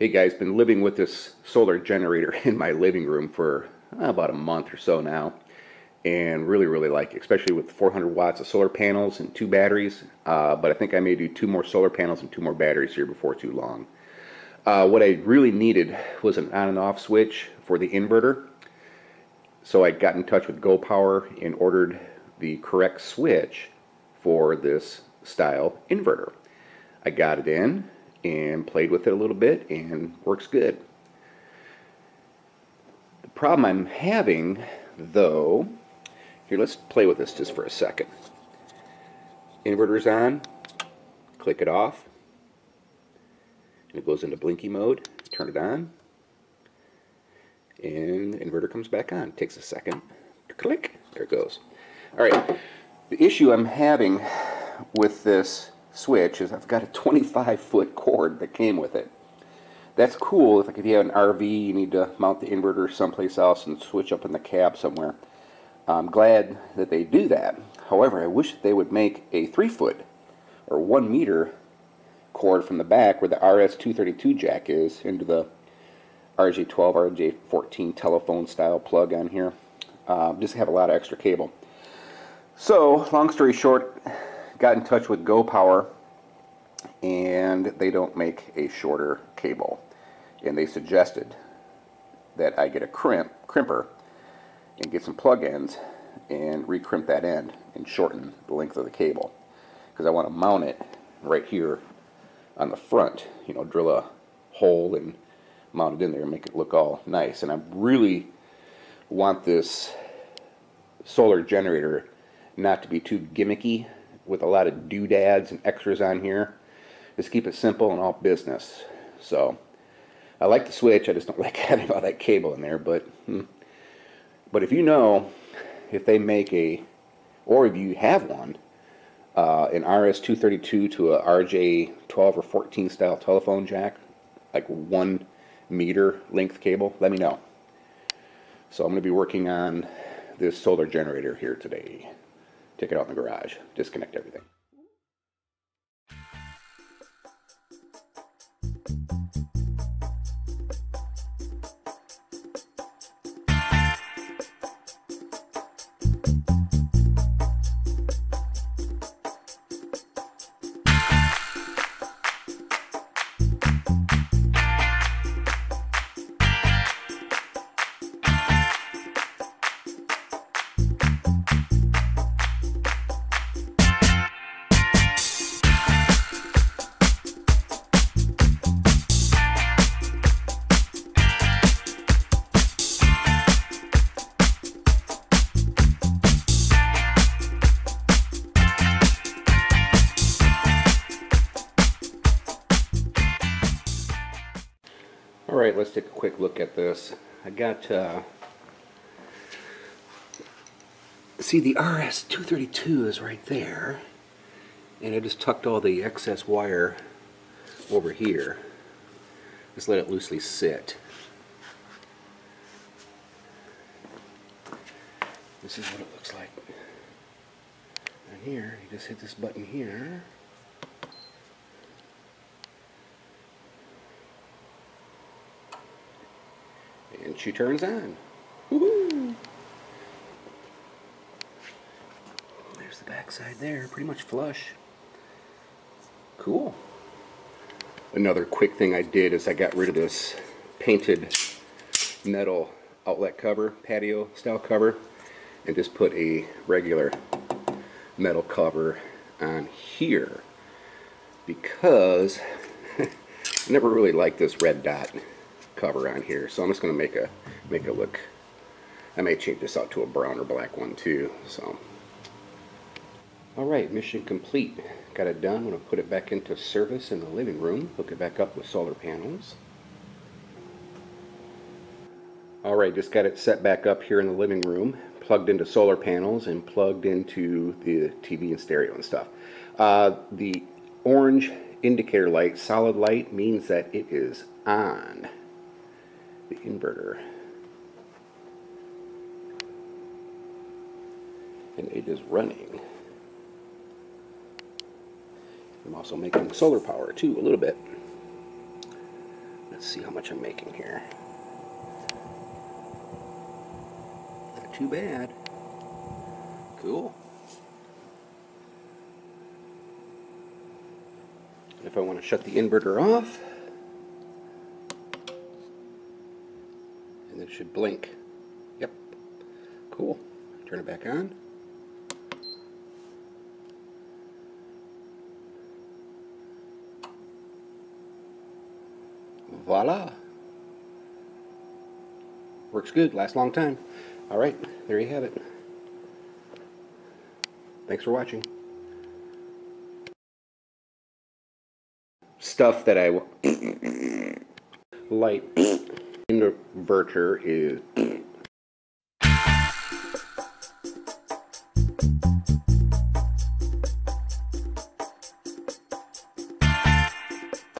Hey guys, been living with this solar generator in my living room for uh, about a month or so now and really really like it, especially with 400 watts of solar panels and two batteries uh, but I think I may do two more solar panels and two more batteries here before too long. Uh, what I really needed was an on and off switch for the inverter so I got in touch with GoPower and ordered the correct switch for this style inverter. I got it in and played with it a little bit and works good. The problem I'm having though, here let's play with this just for a second. Inverter's on, click it off, and it goes into blinky mode, turn it on, and the inverter comes back on. It takes a second, click, there it goes. Alright, the issue I'm having with this switch is I've got a 25 foot cord that came with it. That's cool if, like, if you have an RV, you need to mount the inverter someplace else and switch up in the cab somewhere. I'm glad that they do that. However, I wish they would make a 3 foot or 1 meter cord from the back where the RS-232 jack is into the RJ12, RJ14 telephone style plug on here. Um, just have a lot of extra cable. So, long story short, got in touch with GoPower and they don't make a shorter cable. And they suggested that I get a crimp, crimper and get some plug-ins and recrimp that end and shorten the length of the cable. Because I want to mount it right here on the front, you know, drill a hole and mount it in there and make it look all nice. And I really want this solar generator not to be too gimmicky with a lot of doodads and extras on here. Just keep it simple and all business. So I like the switch. I just don't like having all that cable in there. But hmm. but if you know if they make a, or if you have one, uh, an RS-232 to a RJ12 or 14 style telephone jack, like one meter length cable, let me know. So I'm going to be working on this solar generator here today take it out in the garage, disconnect everything. Alright, let's take a quick look at this. I got, uh, see the RS-232 is right there. And I just tucked all the excess wire over here. Just let it loosely sit. This is what it looks like. And here, you just hit this button here. And she turns on. There's the backside there, pretty much flush. Cool. Another quick thing I did is I got rid of this painted metal outlet cover, patio style cover, and just put a regular metal cover on here because I never really liked this red dot cover on here. So I'm just going to make a make it look. I may change this out to a brown or black one too. So, all right, mission complete. Got it done. I'm going to put it back into service in the living room. Hook it back up with solar panels. All right, just got it set back up here in the living room, plugged into solar panels and plugged into the TV and stereo and stuff. Uh, the orange indicator light, solid light, means that it is on the inverter. And it is running. I'm also making solar power too, a little bit. Let's see how much I'm making here. Not too bad. Cool. If I want to shut the inverter off, it should blink. Yep. Cool. Turn it back on. Voila. Works good, lasts a long time. All right, there you have it. Thanks for watching. Stuff that I light inverter is